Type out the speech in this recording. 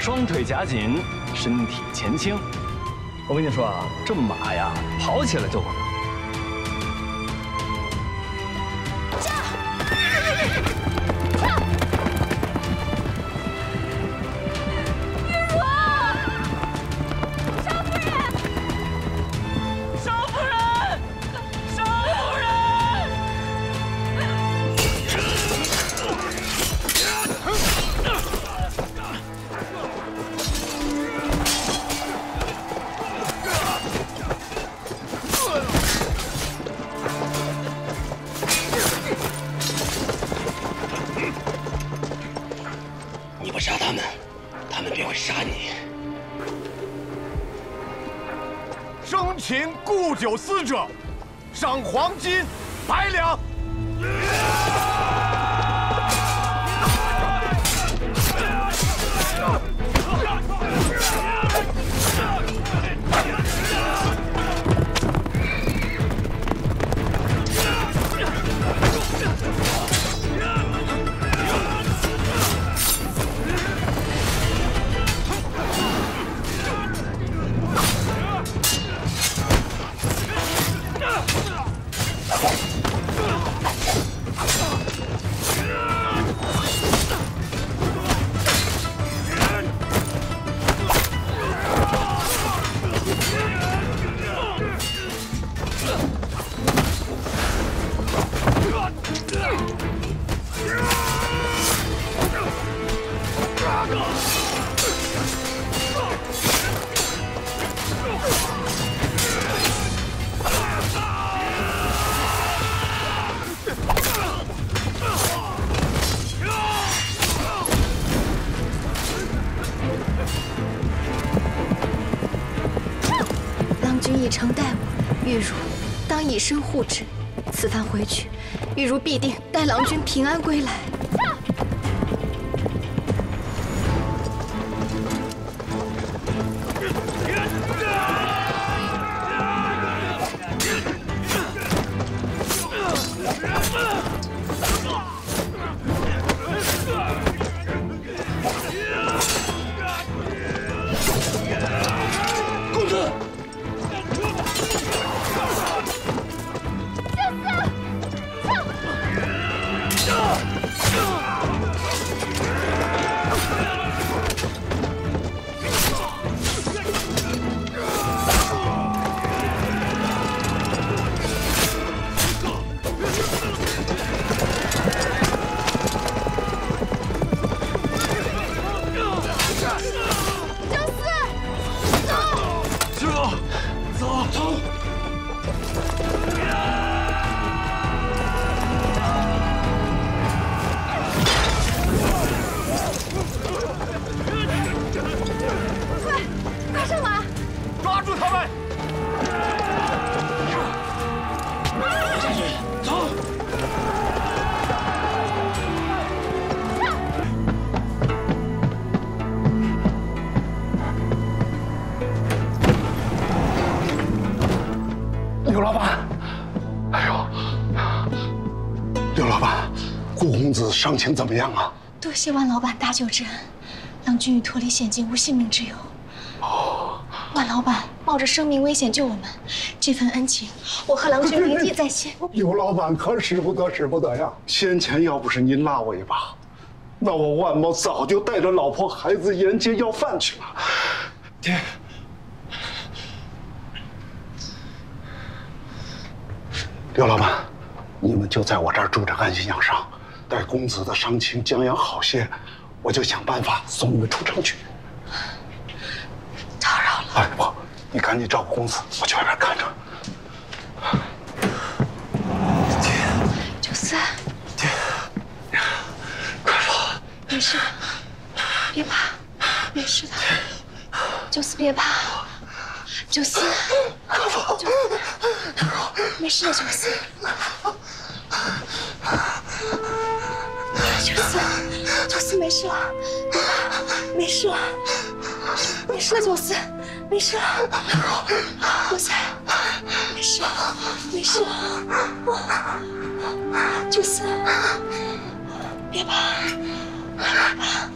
双腿夹紧，身体前倾。我跟你说啊，这马呀，跑起来就生擒顾九思者赏黄金百两。君以诚待我，玉茹当以身护之，此番回去，玉茹必定待郎君平安归来。伤情怎么样啊？多谢万老板搭救之恩，郎君已脱离险境，无性命之忧。哦，万老板冒着生命危险救我们，这份恩情我和郎君铭记在心。刘老板可使不得，使不得呀！先前要不是您拉我一把，那我万某早就带着老婆孩子沿街要饭去了。爹，刘老板，你们就在我这儿住着，安心养伤。待公子的伤情将养好些，我就想办法送你们出城去。打扰了。哎不，你赶紧照顾公子，我去外边看着。爹，九思。爹，快说。没事，别怕，没事的。九思别怕，九思。九思，没事的，九思。九思，九思没事了，没事了，没事了，九思，没事了，我在，没事，没事，九思，别怕，别怕，